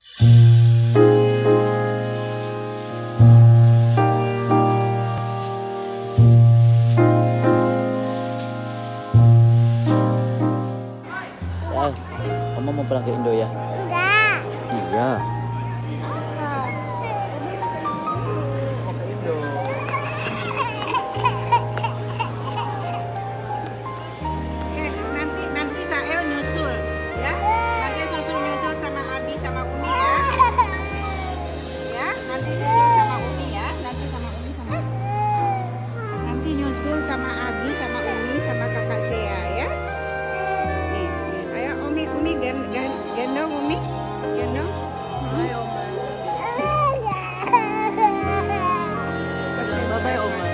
Sal, kamu mau pulang ke Indo ya? Enggak. Iya. Sama Abi sama Umi sama kakak Sea ya nih, nih. ayo Umi Umi gen, gen, gendong Umi gendong ayo Bye bye Oma.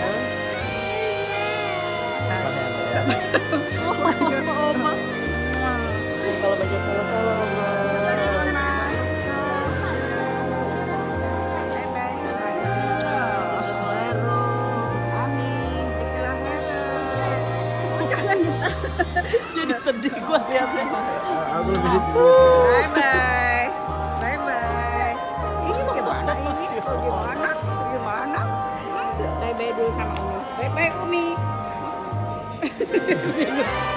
Oma. Kalau baca kalau Jadi sedih gua liatnya. Bye bye. Bye bye. Ini gimana ini? Gimana? Gimana? Bye bye dulu sama Umi. Bye bye Umi.